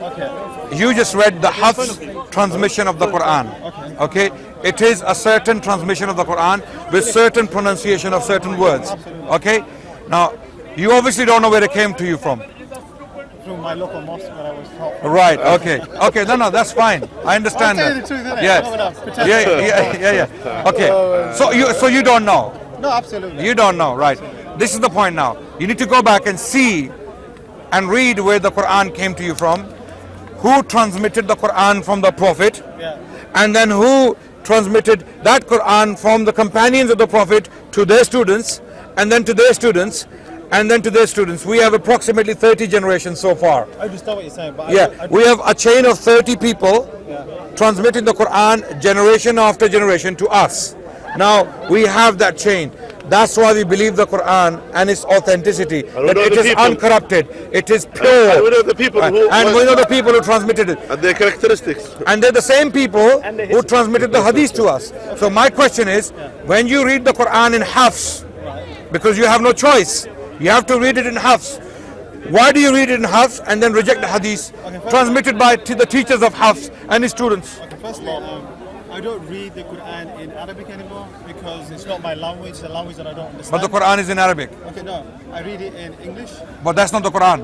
Okay. You just read the Hafs transmission of the Quran. Okay. It is a certain transmission of the Quran with certain pronunciation of certain words. Okay. Now, you obviously don't know where it came to you from. Through my local mosque where I was taught. Right. Okay. Okay. No, no, that's fine. I understand that. the truth. Yeah. I'm not gonna pretend. Yeah, yeah, yeah, yeah. Okay. So you, so you don't know. No, absolutely. You don't know, right? This is the point now. You need to go back and see and read where the Quran came to you from, who transmitted the Quran from the Prophet, Yeah. and then who transmitted that Quran from the companions of the Prophet to their students, and then to their students, and then to their students. We have approximately 30 generations so far. I understand what you're saying, but Yeah, don't- I we have a chain of 30 people transmitting the Quran generation after generation to us. Now we have that chain. That's why we believe the Quran and its authenticity. we That know it the is people. uncorrupted. It is pure. And we know the people Right. who- and we know the people who transmitted it. And their characteristics. And they're the same people who transmitted the hadith to us. So my question is, when you read the Quran in Hafs, because you have no choice, you have to read it in Hafs. Why do you read it in Hafs and then reject the hadith transmitted by the teachers of Hafs and his students? Okay, firstly, um, I don't read the Quran in Arabic anymore because it's not my language, a language that I don't understand. But the Quran is in Arabic. Okay, no, I read it in English. But that's not the Quran.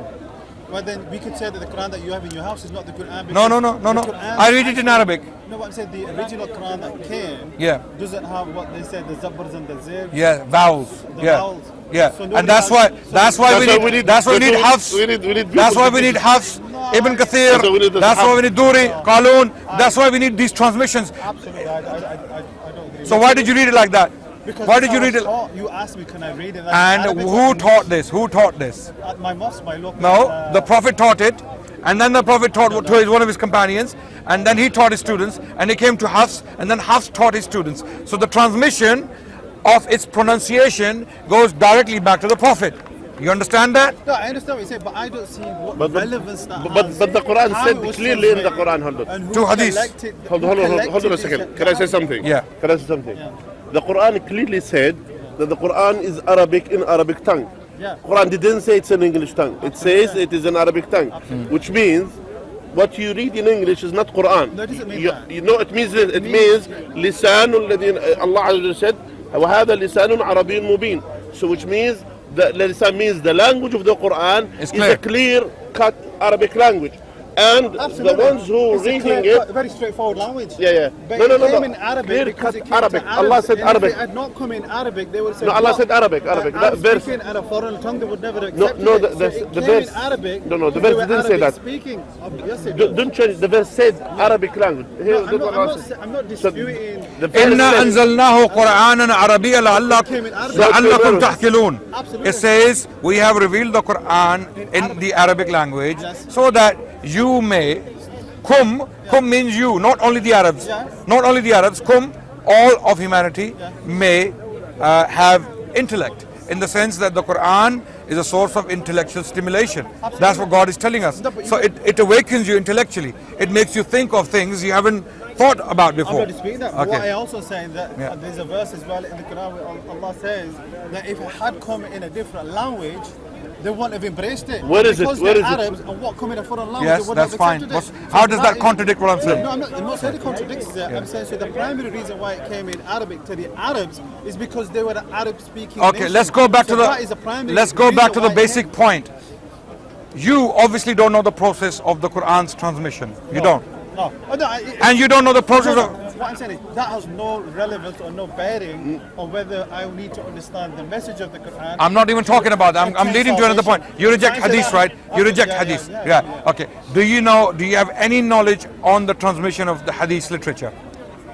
Well, then we could say that the Quran that you have in your house is not the Quran. No, no, no, no, no. I read it in Arabic. No, what I'm saying, the original Quran that came Yeah. doesn't have what they said, the zabbars and the zibs. Yeah, vowels. The Yeah. vowels. Yeah. So and that's why that's why we need, we need- that's why we need why Hafs. we need- we need That's why we need this. Hafs, Ibn Kathir. That's why we need the That's why we Hafs. need Duri, Qalun. That's why we need these transmissions. Absolutely, I, I, I, I, I don't agree. So why did you read it like that? Because Why did you read it? taught. You asked me, can I read it? in And Arabic who taught this? Who taught this? At my mosque, my local. No, uh, the Prophet taught it, and then the Prophet taught to his, one of his companions, and then he taught his students, and he came to Hafs, and then Hafs taught his students. So the transmission of its pronunciation goes directly back to the Prophet. You understand that? No, I understand what you say, but I don't see what but, relevance that but, has. But, the Quran said clearly in the Quran, hold on. Two hadiths. Hold, hold, hold, hold on a second. Can I say something? Yeah. Can I say something? Yeah. The Quran clearly said that the Quran is Arabic in Arabic tongue. Yeah. Quran didn't say it's an English tongue. It says it is an Arabic tongue, Absolutely. which means what you read in English is not Quran. No, it doesn't mean you, that. You know, it means it, it means lisan. Allah said وهذا لسان عربي مبين. So which means the lisan means the language of the Quran is a clear cut Arabic language. And Absolutely. the ones who It's a reading clear it cut, very straightforward language. Yeah, yeah. But No, no, it no, came no. in Arabic Clear because cut it came Arabic. To Allah Arabs, said and Arabic. If it had not come in Arabic, they would say. No, Allah "What? said Arabic, Arabic. Uh, That I'm verse- speaking at a foreign tongue, they would never accept No, no, it. the- So the- it the came verse- in Arabic. No, no, the because verse they were didn't say Arabic that. Speaking. Oh, yes, it D- did. don't change. The verse said Arabic language. Here, No, look I'm not, what I'm Allah not, said. I'm not So disputing. the verse إنا said- أنزلناه قرآنا عربيا لعلكم لعلكم تعقلون. Absolutely. It says we have revealed the Quran in the Arabic language Yes. so that you may kum kum means you not only the Arabs not only the Arabs kum all of humanity may uh, have intellect in the sense that the Quran is a source of intellectual stimulation. That's what God is telling us. So it, it awakens you intellectually. It makes you think of things you haven't thought about before. I'm not disputing that. What I also say that Yeah. uh, there's a verse as well in the Quran where Allah says that if it had come in a different language, they wouldn't have embraced it. Where is it? because Where they're it? Arabs and what come in a foreign language, Yes, they would that's have fine. accepted What's- it. how does that contradict what I'm saying? No, I'm not, I'm not saying it contradicts it. I'm saying so the primary reason why it came in Arabic to the Arabs is because they were the Arab-speaking Okay, nation. let's go back So to that is the the primary let's go back to the basic point. You obviously don't know the process of the Quran's transmission. You don't. No, oh, no, I- And you don't know the process No, of no, What I'm saying is that has no relevance or no bearing on whether I need to understand the message of the Quran. I'm not even talking about that. I'm, I'm leading to another point. You reject Can I say hadith, right? You reject yeah, hadith. yeah, Yeah, yeah, Okay. Do you know, do you have any knowledge on the transmission of the hadith literature?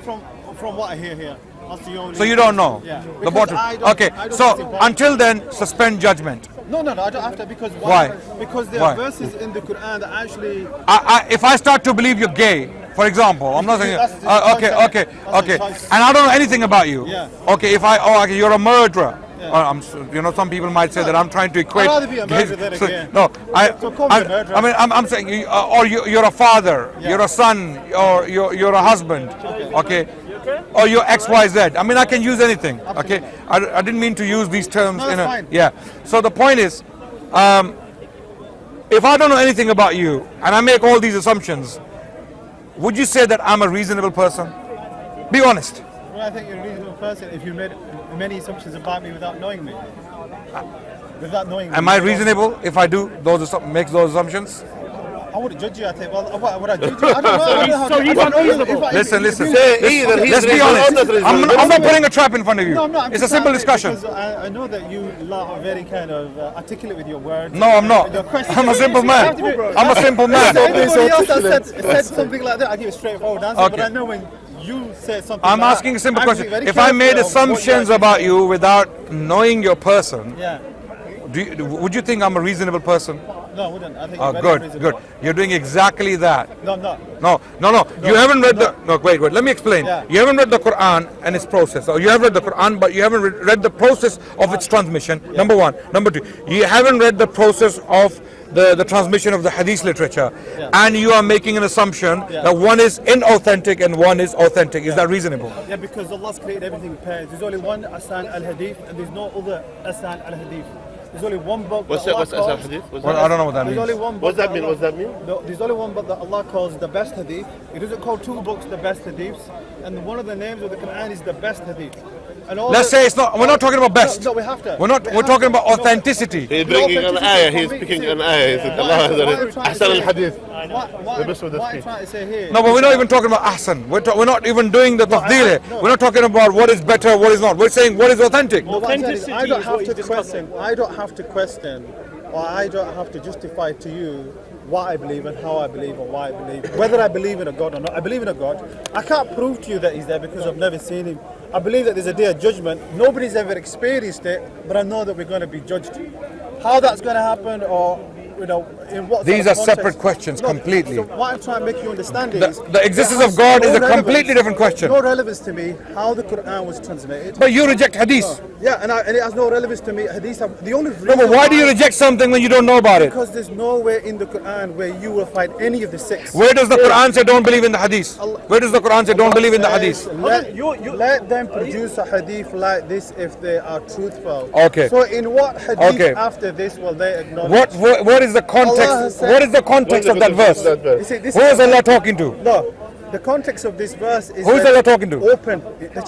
From from what I hear here, that's the only. So you don't know Yeah. the bottom. Okay. I don't think it's So until then, suspend judgment. No, no, no. I don't have to because Why? Because there Why? are verses in the Quran that actually. I, I, if I start to believe you're gay, for example, I'm not saying. Uh, okay, okay, it? That's the okay, and I don't know anything about you. Yeah. Okay, if I, oh, okay, you're a murderer. Yeah. Or I'm, you know, some people might say that I'm trying to equate. I'd rather be a murderer so- gay. No, I, So call me I. I mean, I'm, I'm saying, you, uh, or you, you're a father, Yeah. you're a son, or you're, you're a husband. Okay. okay? Or you're X, Y, Z. I mean, I can use anything. Okay. I, I didn't mean to use these terms. No, in a, fine. Yeah. So the point is, um, if I don't know anything about you and I make all these assumptions, would you say that I'm a reasonable person? Be honest. Well, I think you're a reasonable person if you made many assumptions about me without knowing me. Uh, without knowing me. Am I reasonable if I do those make those assumptions? I would judge you. I think, well, what would I judge you? I don't know. I don't know how So he's I unreasonable. Listen, listen. Say either he's Let's be honest. I'm, I'm not putting a trap in front of you. No, I'm not. I'm It's a simple discussion. I, I know that you lot are very kind of uh, articulate with your words. No, I'm not. I'm a simple man. have I'm a simple man. If anybody else has said, said something like that, I give a straightforward answer. Okay. But I know when you say something I'm like asking a simple I'm question. If I made careful you're assumptions about you without knowing your person, Yeah. do you, would you think I'm a reasonable person? No, I wouldn't. I think Oh, good, reasonable. good. You're doing exactly that. No, I'm not. No, no, no. You haven't read the. No, wait, wait. Let me explain. Yeah. You haven't read the Quran and its process. Or you have read the Quran, but you haven't re- read the process of its transmission. Number one. Number two. You haven't read the process of the, the transmission of the Hadith literature, Yeah. and you are making an assumption Yeah. that one is inauthentic and one is authentic. Is that reasonable? Yeah, because Allah's created everything in pairs. There's only one Asan al Hadith and there's no other Asan al Hadith. There's only one book. What's that that? Allah What's that calls- hadith? What's Well, that? I don't know what that There's means. only one book. What's that mean? Allah- What's that mean? No, there's only one book that Allah calls the best hadith. He doesn't call two books the best hadiths, and one of the names of the Quran is the best hadith. And all Let's the- say it's not. We're not talking about best. No, no, we have to. We're not. We We're talking to. about authenticity. He's bringing an ayah. He's me, speaking an ayah. He said, Allah I'm- has what I'm done it. trying to Ahsan al-hadith. What, what, The best of the what I'm trying to say here. No, but we're not even talking about ahsan. We're, we're not even doing the tafdeel I- here. no. We're not talking about what is better, what is not. We're saying what is authentic. No, what I'm saying is I Authenticity don't is have what to he's question. I don't have to question, or I don't have to justify to you what I believe and how I believe and why I believe. Whether I believe in a God or not, I believe in a God. I can't prove to you that He's there because I've never seen Him. I believe that there's a day of judgment. Nobody's ever experienced it, but I know that we're going to be judged. How that's going to happen, or you know, These sort of are separate questions No, completely. So what I'm trying to make you understand The- is the existence it of has God is a completely different question. No relevance to me how the Quran was transmitted. But you reject hadith. Yeah, and, I, and it has no relevance to me. Hadith, have- the only reason No, but why do you reject something when you don't know about it? Because there's nowhere in the Quran where you will find any of the six. Where does the Quran say don't believe in the hadith? Where does the Quran say don't believe in the hadith? Let, You- you- let them produce a hadith like this if they are truthful. Okay. So in what hadith Okay. after this will they acknowledge? What, what what is the Allah has context? What is the context of that verse? That You verse. see, this Who is Allah talking to? No, the context of this verse is. Who is Allah talking to? Open.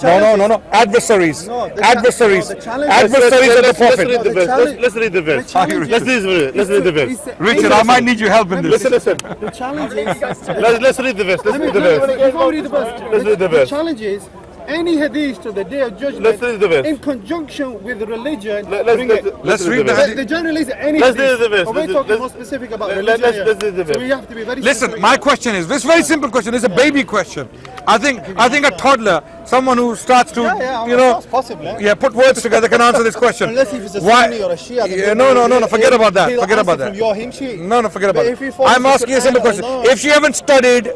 No, no, no, no. Adversaries. No, the Adversaries. no, the Adversaries of the Let's, let's Prophet. read the The verse. Let's, let's read the verse. Let's read the verse. Let's read the verse. Richard, I might need your help in this. Listen, listen. The challenge is. Let's, let's read the verse. Let's read the verse. Before we read the verse, Let's read the verse. challenge is any hadith to the day of judgment Let's read the verse. in conjunction with religion. Let- let's- bring let's- it. Let's read the verse. The, hadith. the general is any Let's hadith. read the verse. But we're talking let's- more specific about let- religion. let's- here. let's read the So we have to be very Listen, specific. my question is this very simple question. It's a baby question. I think I think a toddler, someone who starts to Yeah, yeah, you know course, possibly. Eh? yeah put words together can answer this question. Unless if it's a Why- Sunni or a Shia. Yeah, no, no, no, no. Forget about that. Forget about that. Your him sheet. No, no, forget about But it. if he follows I'm asking a simple question. If she haven't studied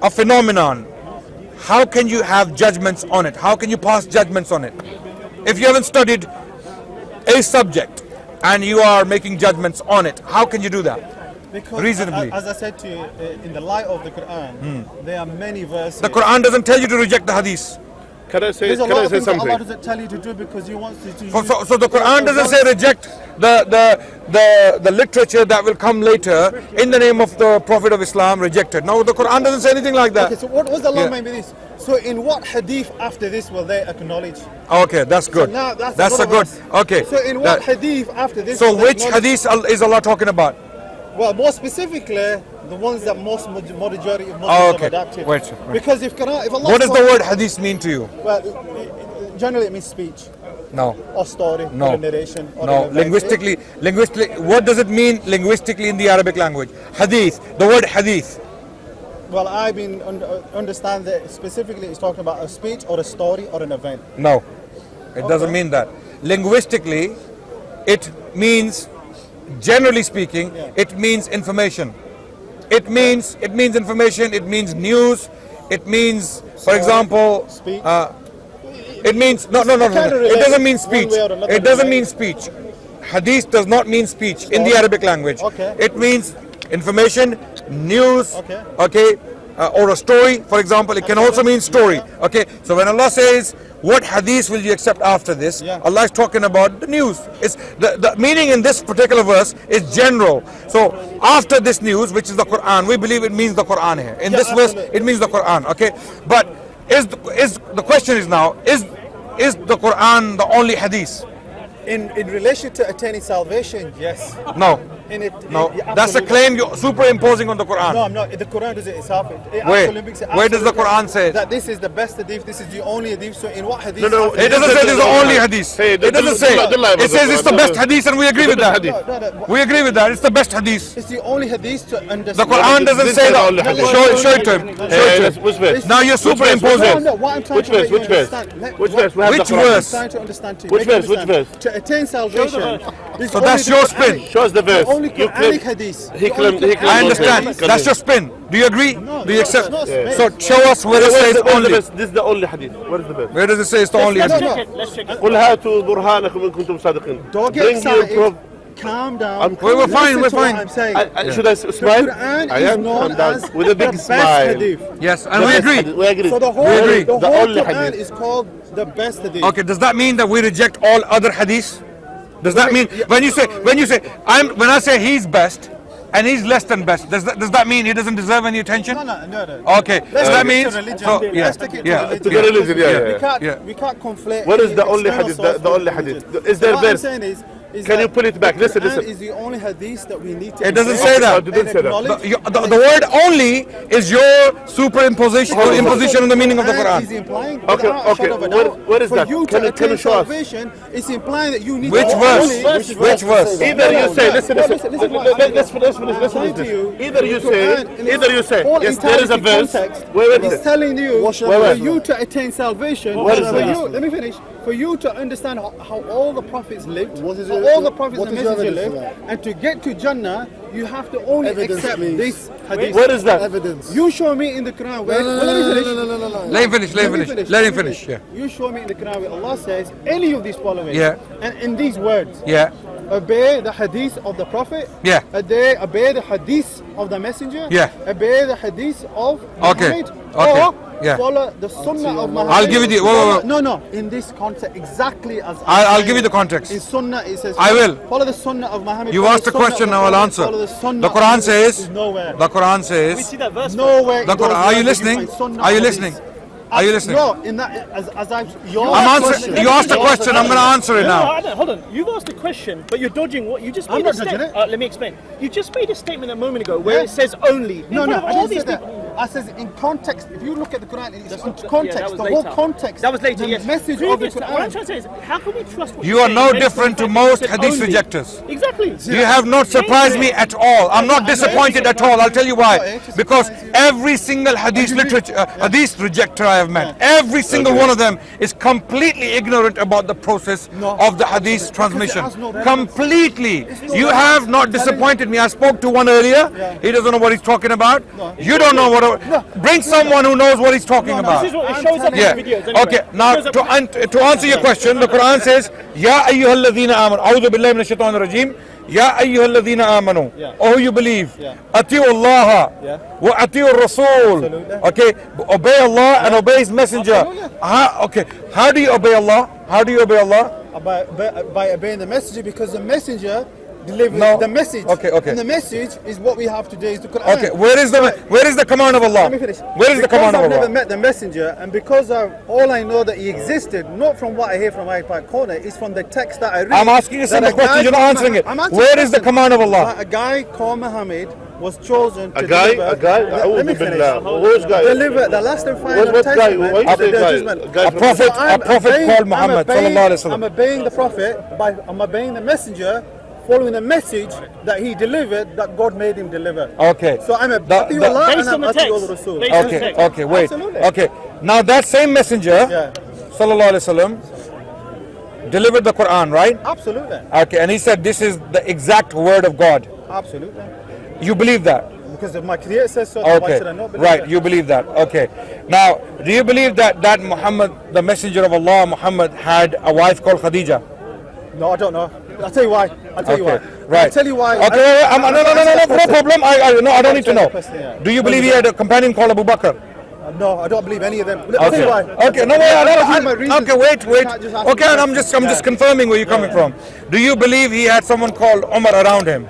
a phenomenon, how can you have judgments on it? How can you pass judgments on it? If you haven't studied a subject and you are making judgments on it, how can you do that? Because, Reasonably. As, I said to you, uh, in the light of the Quran, there are many verses. The Quran doesn't tell you to reject the hadith. Can I say, There's a can lot I of say things that Allah doesn't tell you to do because He wants you to. So, so, so the Quran doesn't say reject the, the, the, the literature that will come later in the name of the Prophet of Islam rejected. No, the Quran doesn't say anything like that. Okay, that. so what was the long Yeah. line with this? So in what hadith after this will they acknowledge? Okay, that's good. now that's That's a another good. Okay. So in what that- hadith after this? so which hadith is Allah talking about? Well, more specifically, the ones that most majority of Muslims Oh, okay. have adapted. Wait, wait. Because if Quran, if Allah What does the word hadith mean to you? Well, generally it means speech No. or story No. or narration. Or No, linguistically, linguistically, what does it mean linguistically in the Arabic language? Hadith, the word hadith. Well, I mean, un- understand that specifically it's talking about a speech or a story or an event. No, it doesn't mean that. Linguistically, it means, generally speaking, Yeah. it means information. It means it means information. It means news. It means, for example, speech. uh, it means no, no, no, no. No. It doesn't mean speech. way or another It doesn't mean speech. Hadith does not mean speech in the Arabic language. Okay. It means information, news. Okay. Okay. Uh, or a story, for example. It can also mean story. Okay, so when Allah says, "What hadith will you accept after this?" Yeah. Allah is talking about the news. It's the, the meaning in this particular verse is general. So after this news, which is the Quran, we believe it means the Quran here. In Yeah, this verse, it means the Quran. Okay, but is the, is the question is now is is the Quran the only hadith? In in relation to attaining salvation, yes. No. In it, No, yeah, that's a claim you're superimposing on the Quran. No, I'm not. The Quran does it itself. It, it Where? it Where does the Quran say it? that this is the best hadith? This is the only hadith. So in what hadith? No, no, It doesn't say this is the only hadith. Hey, It doesn't say. It says it's the best hadith, and we agree with that. We agree with that. It's the best hadith. It's the only hadith to understand. The. Quran doesn't say is the only that. hadith. Show, show it to him. Show it to him. which verse? Now you're Which? Which superimposing. verse? No, no, what I'm trying Which verse? Which verse? Which verse? We have Which the Quran. verse? Trying to understand. Which verse? Which understand. To attain salvation. So that's your spin. Show us the verse The only You Quranic claim- hadith. He The claimed- only he claimed- I Quranic understand. hadith. That's your spin. Do you agree? No, Do you no, accept? it's not Yeah. So spin. show us where it Where's says the, where's the only. verse? This is the only hadith. Where is the verse? Where does it say it's the only Let's hadith? check it. Let's check it. قل هاتوا برهانكم إن كنتم صادقين. Don't get Bring your excited. proof. Calm down. I'm- We're- we're Listen fine, we're to what fine. I'm saying. I, I, Should I s- the smile? Quran I is am. known Calm down. as With a big the best smile. hadith. Yes, and The we best agree. hadith. We agree. So the whole, agree. the The whole only Quran hadith. is called the best hadith. Okay, does that mean that we reject all other hadiths? Does that mean when you say when you say I'm when I say he's best and he's less than best, does that does that mean he doesn't deserve any attention? No, no, no, no. Okay, Let's so that take it means religion. Oh, so, yeah, Let's take it to yeah, religion. To the religion, yeah, Yeah. We yeah. can't, Yeah. we can't conflate. What is the only hadith? The- the only religion. hadith. Is there So what I'm saying is, is Can you pull it back? Listen, listen. is the only hadith that we need to. It doesn't say that. It didn't say that. The, you- the, the word only is your superimposition or imposition on the meaning of the Is Quran. implying Okay, okay, shadow of a where- doubt, where is for that? you Can to you- can you show us? salvation, it's implying that you need Which to verse? only- Which verse? Either you say, listen, listen, listen, listen what let- I'm let's finish, let's finish to you, this. Either you say, either you say, yes, there is a verse. Wait, wait, is telling you for you to attain salvation, What is let me finish, for you to understand how, how all the prophets lived, What is how it- all the prophets what and messengers lived, for that? and to get to Jannah, you have to only Evidence, accept please. this hadith. What is that? Evidence. You show me in the Quran where, No, no, well, let me no, no, finish. no, no, no, no, no. Let him finish. Let him me finish. Let him finish. Yeah. You show me in the Quran where Allah says any of these following. Yeah. And in these words. Yeah. Obey the hadith of the Prophet. Yeah. Obey, obey the hadith of the Messenger. Yeah. Obey the hadith of Okay. Muhammad. Okay. Or Yeah. follow the sunnah of Muhammad. I'll give you the- whoa, whoa, whoa. No, no. In this context, exactly as I'm I'll- I'll give you the context. In sunnah, it says. I will. Follow the sunnah of Muhammad. You asked the a question, now I'll answer. follow the sunnah The Quran says. Is nowhere. The Quran says. We says. see that verse. Nowhere. The Quran- are you listening? find Are you or listening? Hadith. Are you As- listening? No, in that, as, as I've. Your I'm answering. question- You asked a question. I'm going to answer it No, no, now. I don't- hold on. You've asked a question, but you're dodging what you just I'm made. not a dodging statement. it. Uh, let me explain. You just made a statement a moment ago where Yeah. it says only. In No, no, of I didn't these say that. people. I says in context. If you look at the Quran, it's in Yeah, context. that was the later. whole context. That was later. The yes. message of the Previous- What I'm trying to say is, how can we trust what You you're no based on the different to fact that you most hadith only? rejectors. Exactly. You have not surprised me at all. I'm not disappointed at all. I'll tell you why. Because every single hadith literature, uh, hadith rejector I have met, every single one of them is completely ignorant about the process No. of the hadith transmission. no. Completely. no You have not disappointed me. I spoke to one earlier. He doesn't know what he's talking about. You don't know what. Bring someone who knows what he's talking No, no, about. This is what it shows up Yeah. the videos. Anyway. Okay. Now to, an- to answer your question, the Quran says, "Ya ayyuhalladhina amanu." A'udhu billahi minash shaitanir rajim. Ya ayyuhalladhina amanu. Yeah. Oh, you believe. Yeah. Atiu Allah Yeah. wa atiu Rasul. Okay. Obey Allah and obey His Messenger. How, okay. How do you obey Allah? How do you obey Allah? by, by, by obeying the messenger because the messenger deliver no. the message. Okay, okay. And the message is what we have today is the Quran. Okay, where is the where is the command of Allah? Let me finish. Where is because the command I've of Allah? I've never met the messenger, and because of all I know that he existed, not from what I hear from my corner, is from the text that I read. I'm asking you a simple question. You're not answering it. Answering where is the command of Allah? A guy called Muhammad was chosen a to guy, deliver. A guy, a guy, let me finish. Who's guy? Deliver the last and final what, what guy? Why you say guy? guy? A prophet, a prophet called Muhammad I'm obeying, I'm obeying the prophet by I'm obeying the messenger following the message that he delivered that God made him deliver. Okay. So I'm a The- Atiyu the- Allah Based and on I'm the Atiyu text. Rasul. Based on Okay, text. okay, wait. Absolutely. Okay. Now that same messenger, Yeah. sallallahu alaihi wasallam, delivered the Quran, right? Absolutely. Okay, and he said this is the exact word of God. Absolutely. You believe that? Because if my creator says so, then why Okay. should I not believe Right, it? you believe that. Okay. Now, do you believe that that Muhammad, the messenger of Allah, Muhammad had a wife called Khadija? No, I don't know. I'll tell you why. I'll tell you why. Right. I'll tell you why. Okay, wait, wait, I'm- no, no, no, no, no, no problem. I, I, no, I don't need to know. Question, yeah. Do you believe he had a companion called Abu Bakr? Uh, no, I don't believe any of them. I'll tell Okay. you why. Okay. No, wait. I'll No, give my reasons. okay. Wait. Wait. can't just ask Okay. And I'm just. I'm just confirming where you're coming from. Do you believe he had someone called Omar around him?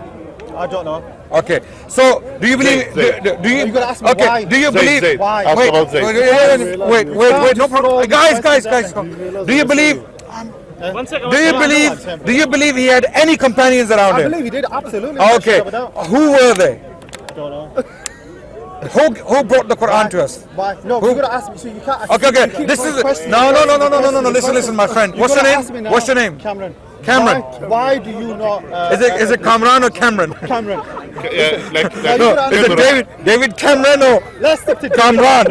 I don't know. Okay. So, do you believe? Zayd, Do, do, do you? You gotta ask me okay. why. Do you Zayd, believe? Zayd. Why? Ask Wait, about Zayd. wait, wait, wait, wait, wait, no problem. Guys, guys, guys. Do you believe? One second. Do you No, believe? I'm. Do you believe he had any companions around I him? I believe he did. Absolutely. Okay. Without- Who were they? don't know. Who who brought the Quran to us? Why? No, Who- you gotta ask me. So you can't. Ask Okay, okay. This is questions. no, no, no, no, no, no, no, no. Listen, listen, my friend. You What's your name? ask me now. What's your name? Cameron. Cameron. Why, why do you not? Uh, Is it is it Kamran or Cameron? Cameron? Yeah, like, like No, is it David David Cameron or Let's stick to Kamran?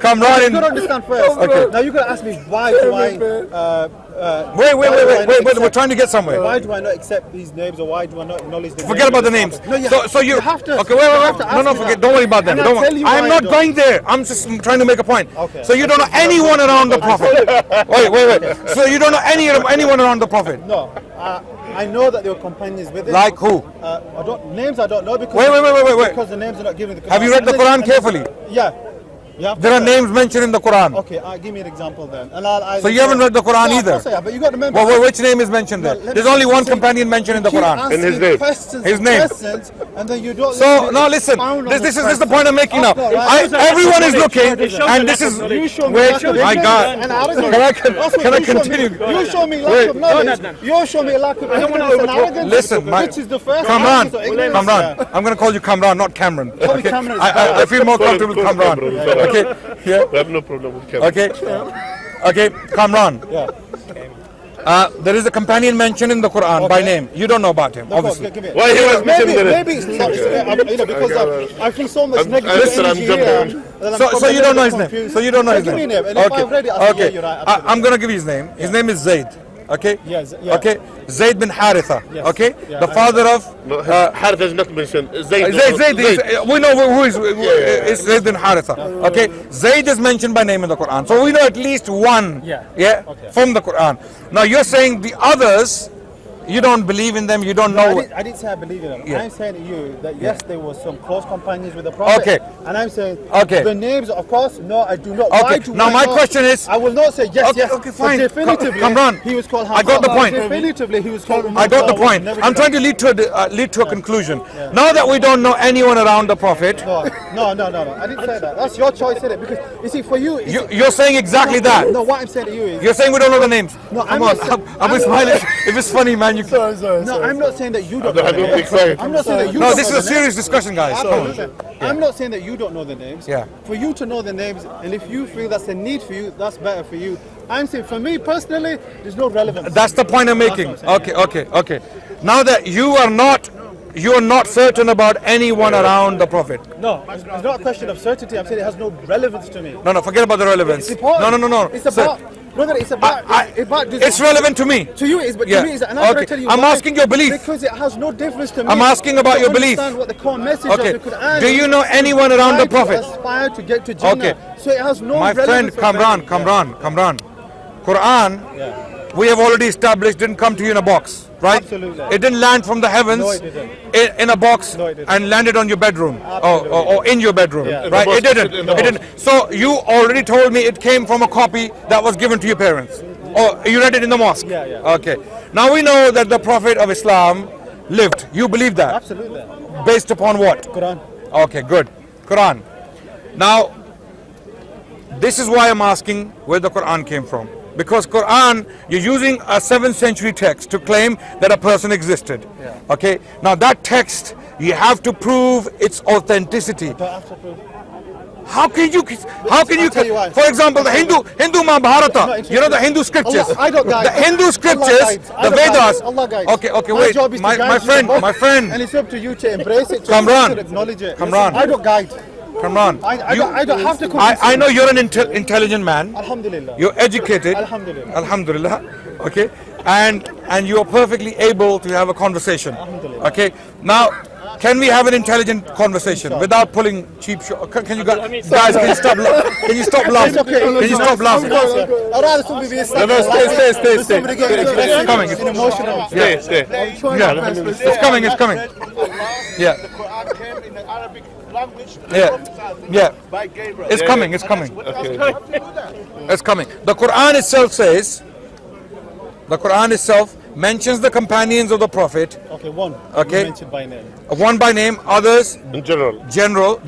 Kamran You in. gotta understand first. Okay. Now you gotta ask me why do I? Uh, uh, Wait, wait, wait, wait, wait, wait. We're trying to get somewhere. Why do I not accept these names, or why do I not acknowledge the Forget about the names. No, you So, have, so you, have to. okay? Wait, you wait, wait. No, no, forget. that. Don't worry about them. Don't worry. you I'm not going there. I'm just trying to make a point. Okay. So you don't know anyone around the prophet. wait, wait, wait. So you don't know any anyone around the prophet. No, uh, I know that they were companions with him. Like who? Uh, I don't names. I don't know because Wait, wait, wait, wait, wait, because the names are not given. Have you read the Quran carefully? Yeah. You have There are read. names mentioned in the Quran. Okay, uh, give me an example then. And I'll, I'll So you haven't read the Quran no, either? Of have, but you got to remember. Well, well, which name is mentioned there? No, let There's me only one say- companion mentioned in the Quran. In his asking name. Questions His and name. Questions, and then you don't. So now listen. This, this is this is the point I'm making now. Of course, I, everyone is looking, and this is of You show me wait. lack of My God, and can I can, That's what can I you show me. continue? You show me lack Wait. of knowledge. No, no, no. You show me lack of ignorance and arrogance. Listen, my- which is the first. Kamran, answer to ignorance. Kamran. I'm going to call you Kamran, not Cameron. Call me Cameron. I, I, I feel more comfortable with Kamran. Cameron. Okay. Yeah. We have no problem with Kevin. Okay. Okay. Kamran. Yeah. Uh, there is a companion mentioned in the Quran by name. You don't know about him, Of course, obviously. give me. Why he was missing Maybe, the maybe it's not, it's, uh, you know, because I, uh, I feel so much I'm- negative listen, I'm energy jumping. here. So, so you don't know little his name. So you don't know Yeah, his give name. me a name. Okay. I've read it, I'll say, okay. yeah, you're right. I, absolutely. I'm going to give you his name. His name is Zayd. Okay. Yeah, Z- yeah. Okay. Zayd bin Haritha. Yes. Okay. Yeah, the father of. No, Uh, Harith is not mentioned. Zayd. Zayd, Zayd, Zayd. is- we know who is is Zayd bin Haritha. Okay, Zayd is mentioned by name in the Quran, so we know at least one. Yeah. Yeah. Okay. From the Quran. Now you're saying the others, you don't believe in them. You don't No, I know. didn't, I didn't say I believe in them. Yeah. I'm saying to you that yes, there was some close companions with the Prophet. Okay. And I'm saying Okay. the names, of course, no, I do not. Okay, do now I my not- question is- I will not say yes, Okay, yes. okay, fine. Definitively, Come- Kamran, he was called. I got the Hamza. point. Definitively, he was called. I got the Hamza. point. I'm trying to lead to a, uh, lead to a conclusion. Now that we don't know anyone around the Prophet, No, no, no, no, no. I didn't say that. That's your choice, is it? Because you see, for you, you, you're saying exactly no, that. No, what I'm saying to you is. You're saying we don't know the names. No, Come I'm on, I'm, I'm I'm- smiling. If it's funny, man, you. Sorry, sorry, no, I'm not saying that you don't know I the don't names. think so. I'm not saying that you No, don't this know is a the names. serious discussion, guys. Come on. Listen, I'm not saying that you don't know the names. Yeah. For you to know the names, and if you feel that's a need for you, that's better for you. I'm saying for me personally, there's no relevance. That's the point I'm making. That's what I'm saying, Okay, okay, okay. Now that you are not, you are not certain about anyone around the Prophet. no, it's, not a question of certainty. I'm saying it has no relevance to me. No, no, forget about the relevance. It's important. No, no, no, no. It's about, brother. It's about. I- it's about. it's relevant to me. To you it is, but Yeah. to me it's, and I'm Okay. going to tell you I'm why. asking your belief. Because it has no difference to me. I'm asking about your belief. what the core message Okay. of the Quran Do you know anyone around the Try to Prophet? Aspire to get to Jannah. Okay. So it has no My friend Kamran. Kamran, Kamran. Quran, Yeah. We have already established, didn't come to you in a box, right? Absolutely. It didn't land from the heavens No, it didn't. in, a box No, it didn't. and landed on your bedroom or, or, or in your bedroom, Yeah. Right? It didn't. It box. didn't. So you already told me it came from a copy that was given to your parents. Or you read it in the mosque? Yeah, yeah. Okay. Now we know that the Prophet of Islam lived. You believe that? Absolutely. Based upon what? Quran. Okay, good. Quran. Now, this is why I'm asking where the Quran came from. Because Quran, you're using a 7th century text to claim that a person existed. Okay. Now that text, you have to prove its authenticity. Don't have to prove. How can you? How can you? You. For example, the Hindu Hindu Mahabharata. You know the Hindu scriptures. Allah- I don't guide. The Hindu scriptures, the. Vedas. Allah guides. Okay, okay, My wait. job is to My, my friend, my friend. And it's up to you to embrace it, to Kamran. it, acknowledge it. Kamran. I don't guide. Kamran. I, I, you- don't, I don't have to I, I know you're an intel- intelligent man. Alhamdulillah. You're educated. Alhamdulillah. Alhamdulillah. Okay. And and you're perfectly able to have a conversation. Alhamdulillah. Okay. Now, Can we have an intelligent conversation without pulling cheap shot? Can, can you guys, guys? Can you stop? la- Can you stop laughing? Can you stop laughing? I'd rather somebody be No, no, stay, stay, stay, stay. Somebody get aggressive coming. and emotional. Stay, stay. Yeah, it's coming. It's coming. Yeah, The Quran came in language yeah, yeah. by Gabriel. It's coming. It's coming. Okay. It's coming. The Quran itself says. The Quran itself mentions the companions of the Prophet, Okay, one. Okay. Mentioned by name. one by name, others In general. general.